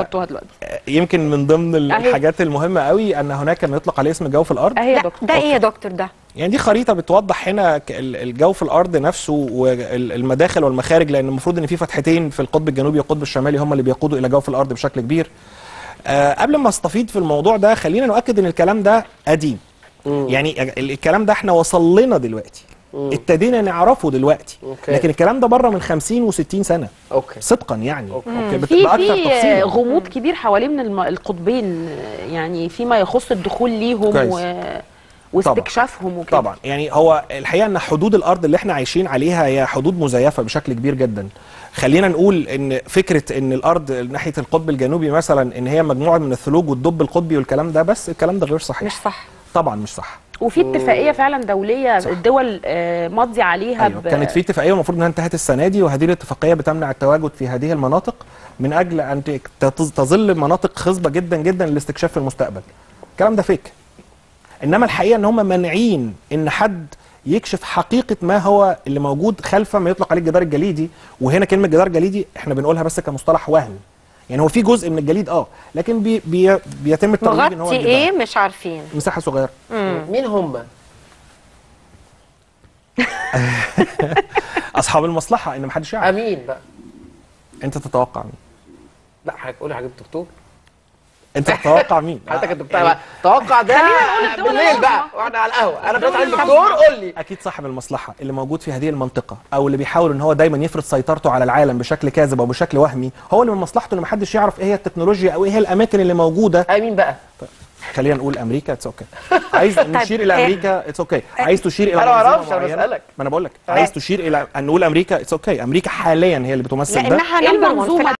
حطوها دلوقتي. يمكن من ضمن. الحاجات المهمة قوي إن هناك ما يطلق عليه اسم جوف الأرض. أهي يا دكتور. ده إيه يا دكتور ده؟ يعني دي خريطة بتوضح هنا الجوف الأرض نفسه والمداخل والمخارج لأن المفروض إن في فتحتين في القطب الجنوبي والقطب الشمالي هم اللي بيقودوا إلى جوف الأرض بشكل كبير. آه قبل ما استفيض في الموضوع ده خلينا نؤكد إن الكلام ده قديم. يعني ال- الكلام ده إحنا وصل لنا دلوقتي. ابتدينا نعرفه دلوقتي. okay. لكن الكلام ده بره من 50 و60 سنة. okay. صدقا يعني. okay. okay. في في. غموض كبير حوالين الم- القطبين يعني فيما يخص الدخول ليهم كويس. و... واستكشافهم وكده. طبعا. يعني هو الحقيقة إن حدود الأرض اللي إحنا عايشين عليها هي حدود مزيفة بشكل كبير جدا. خلينا نقول إن فكرة إن الأرض ناحية القطب الجنوبي مثلا إن هي مجموعة من الثلوج والدب القطبي والكلام ده بس الكلام ده غير صحيح. مش صح. طبعا مش صح. وفي اتفاقية فعلا دولية الدول آه، ماضية عليها أيوة. كانت في اتفاقية المفروض إنها انتهت السنة دي وهذه الاتفاقية بتمنع التواجد في هذه المناطق من أجل أن تظل مناطق خصبة جدا جدا للاستكشاف في المستقبل. الكلام ده فيك إنما الحقيقة إن هم مانعين إن حد يكشف حقيقة ما هو اللي موجود خلف ما يطلق عليه الجدار الجليدي وهنا كلمة جدار جليدي إحنا بنقولها بس كمصطلح وهمي يعني هو في جزء من الجليد آه لكن بي بي بيتم الترويج إن هو مغطي. إيه؟ مش عارفين. مساحة صغيرة. مين هم؟ أصحاب المصلحة إن محدش يعرف. أمين بقى. أنت تتوقع مين؟ لا حضرتك قولي حاجة دكتور انت تتوقع مين حضرتك الدكتور بقى توقع ده بالليل بقى. وإحنا على القهوة أنا الخمسة. الدكتور قول لي أكيد صاحب المصلحة اللي موجود في هذه المنطقة أو اللي بيحاول إن هو دايما يفرض سيطرته على العالم بشكل كاذب أو بشكل وهمي هو اللي من مصلحته إن محدش يعرف إيه هي التكنولوجيا أو إيه هي الأماكن اللي موجودة امين بقى خلينا نقول أمريكا it's okay عايز نشير إلى إيه؟ أمريكا it's okay عايز تشير إلى أنا ما أنا معينة؟ بسألك. ما أنا بقول لك آه. عايز تشير إلى ان نقول أمريكا it's okay أمريكا حاليا هي اللي بتمثل ده لانها إيه number 1 في المنظومة